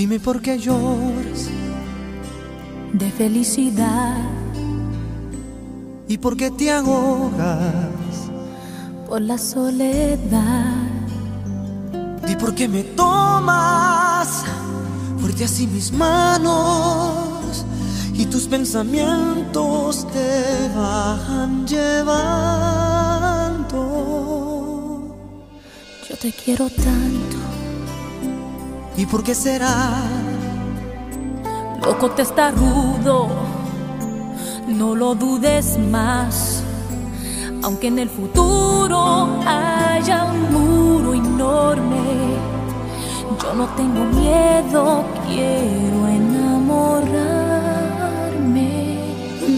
Dime por qué lloras de felicidad y por qué te ahogas por la soledad. ¿Y por qué me tomas fuerte así mis manos y tus pensamientos te van llevando? Yo te quiero tanto. ¿Y por qué será? Loco te está rudo, no lo dudes más. Aunque en el futuro haya un muro enorme, yo no tengo miedo, quiero enamorarme.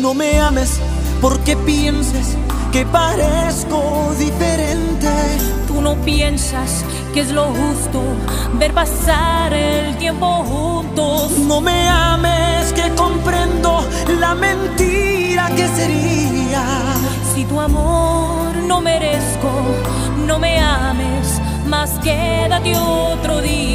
No me ames porque pienses que parezco diferente. Tú no piensas que es lo justo ver pasar el tiempo juntos. No me ames que comprendo la mentira que sería. Si tu amor no merezco, no me ames, más quédate otro día.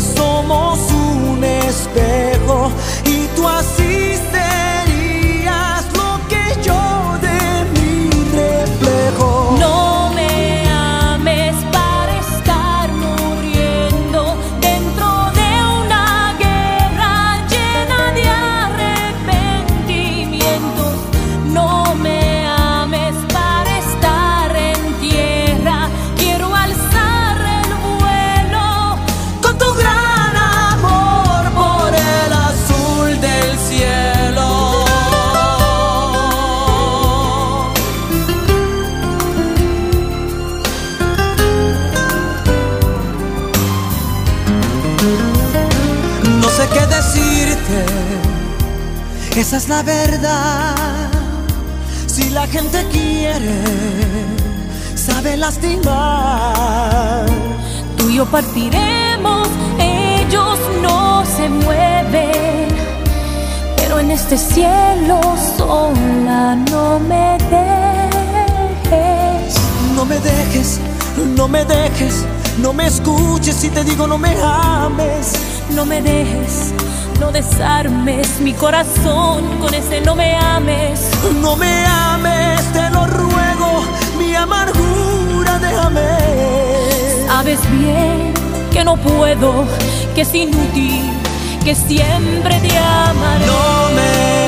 Somos un espejo decirte, esa es la verdad. Si la gente quiere, sabe lastimar. Tú y yo partiremos, ellos no se mueven. Pero en este cielo sola no me dejes. No me dejes, no me dejes, no me escuches si te digo no me ames. No me dejes, no desarmes mi corazón con ese no me ames. No me ames, te lo ruego, mi amargura déjame. Sabes bien que no puedo, que es inútil, que siempre te amaré. No me